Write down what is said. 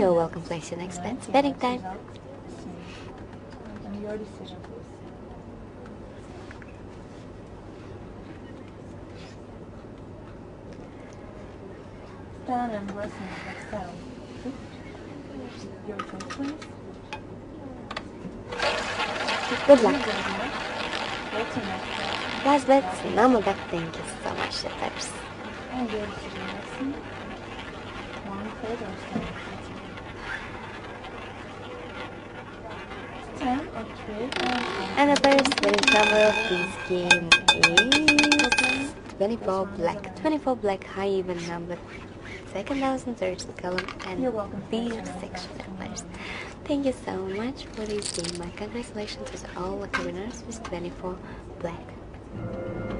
you're welcome. Place your next bet. Betting time. And your decision, please. Stand and. Your choice. Good luck. Your? Last bet, number. Thank you so much, setters. And and the best winning number of this game is 24 black. 24 black high even number. Second house and third column and B section numbers. Thank you so much for this game. My congratulations to all the winners with 24 black.